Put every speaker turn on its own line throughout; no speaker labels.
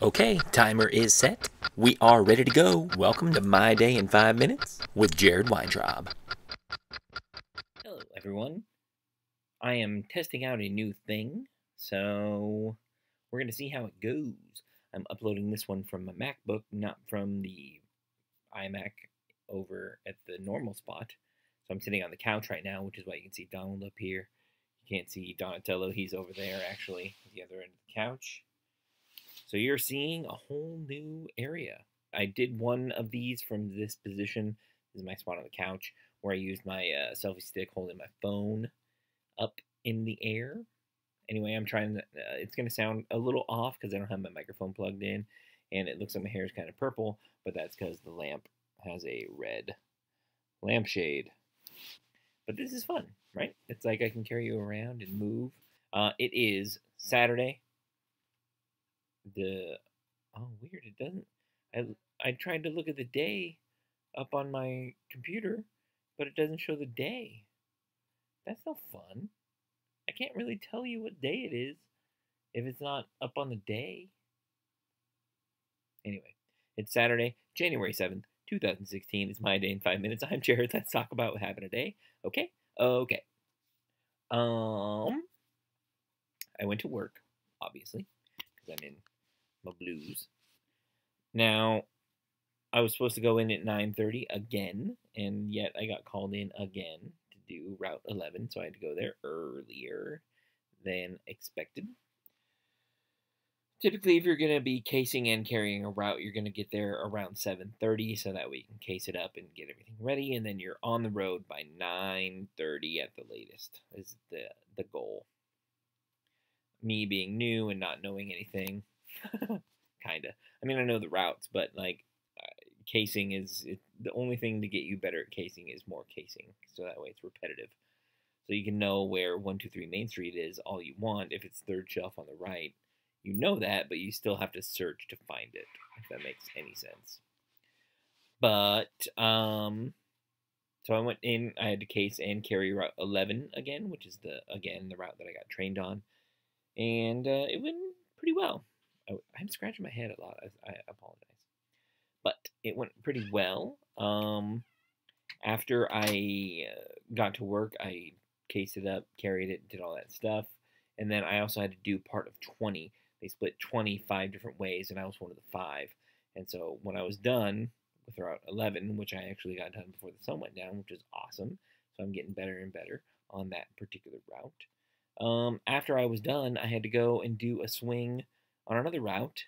Okay, timer is set. We are ready to go. Welcome to My Day in 5 Minutes with Jarrod Weintraub. Hello, everyone. I am testing out a new thing, so we're going to see how it goes. I'm uploading this one from my MacBook, not from the iMac over at the normal spot. So I'm sitting on the couch right now, which is why you can see Donald up here. You can't see Donatello. He's over there, actually, at the other end of the couch. So you're seeing a whole new area. I did one of these from this position. This is my spot on the couch where I used my uh, selfie stick holding my phone up in the air. Anyway, I'm trying to, uh, it's going to sound a little off because I don't have my microphone plugged in and it looks like my hair is kind of purple, but that's because the lamp has a red lampshade. But this is fun, right? It's like I can carry you around and move. Uh, it is Saturday, the oh weird it doesn't I I tried to look at the day up on my computer, but it doesn't show the day. That's no fun. I can't really tell you what day it is if it's not up on the day. Anyway, it's Saturday, January 7th, 2016. It's my day in five minutes. I'm Jarrod. Let's talk about what happened today. Okay? Okay. Um, I went to work, obviously, because I'm in my blues. Now, I was supposed to go in at 9:30 again, and yet I got called in again to do Route 11, so I had to go there earlier than expected. Typically, if you're going to be casing and carrying a route, you're going to get there around 7:30, so that way you can case it up and get everything ready, and then you're on the road by 9:30 at the latest. Is the the goal. Me being new and not knowing anything, kind of. I mean, I know the routes, but like uh, casing is it, the only thing to get you better at casing is more casing, so that way it's repetitive. So you can know where 123 Main Street is all you want. If it's third shelf on the right, you know that, but you still have to search to find it, if that makes any sense. But, um, so I went in, I had to case and carry Route 11 again, which is the, again, the route that I got trained on. And uh, it went pretty well. I, am scratching my head a lot. I, I, apologize, but it went pretty well. Um, after I uh, got to work, I cased it up, carried it, did all that stuff, and then I also had to do part of 20. They split 25 different ways, and I was one of the five. And so when I was done with Route 11, which I actually got done before the sun went down, which is awesome. So I'm getting better and better on that particular route. Um, after I was done, I had to go and do a swing on another route,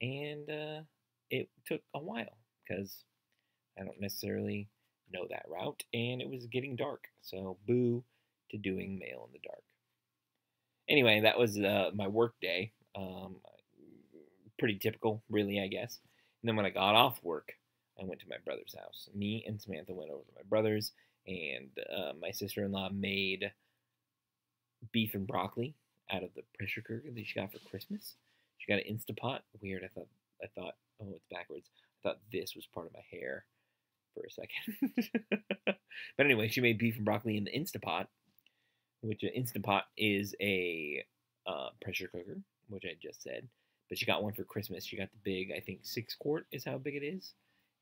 and uh, it took a while because I don't necessarily know that route, and it was getting dark. So, boo to doing mail in the dark. Anyway, that was uh, my work day. Um, pretty typical, really, I guess. And then when I got off work, I went to my brother's house. Me and Samantha went over to my brother's, and uh, my sister in law made beef and broccoli out of the pressure cooker that she got for Christmas. Got an Instapot. Weird. I thought. I thought. Oh, it's backwards. I thought this was part of my hair for a second. but anyway, she made beef and broccoli in the Instapot, which an Instapot is a uh, pressure cooker, which I just said. But she got one for Christmas. She got the big, I think six quart is how big it is,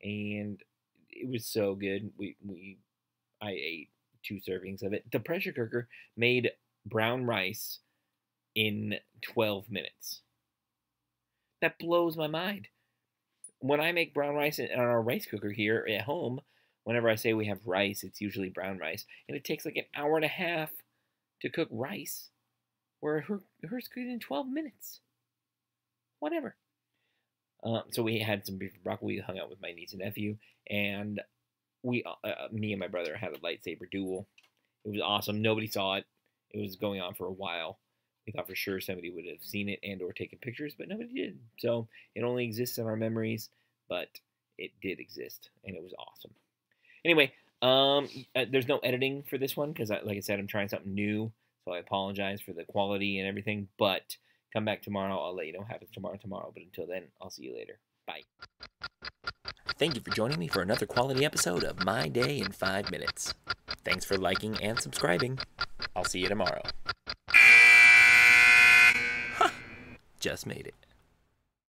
and it was so good. We we I ate two servings of it. The pressure cooker made brown rice in 12 minutes. That blows my mind. When I make brown rice on our rice cooker here at home, whenever I say we have rice, it's usually brown rice, and it takes like an hour and a half to cook rice, where her, hers cooked in 12 minutes. Whatever. Um, so we had some beef broccoli. We hung out with my niece and nephew, and we, uh, uh, me and my brother, had a lightsaber duel. It was awesome. Nobody saw it. It was going on for a while. We thought for sure somebody would have seen it and or taken pictures, but nobody did. So it only exists in our memories, but it did exist, and it was awesome. Anyway, um, uh, there's no editing for this one because, like I said, I'm trying something new, so I apologize for the quality and everything. But come back tomorrow. I'll let you know what happens tomorrow. Tomorrow, but until then, I'll see you later. Bye. Thank you for joining me for another quality episode of My Day in Five Minutes. Thanks for liking and subscribing. I'll see you tomorrow. Just made it.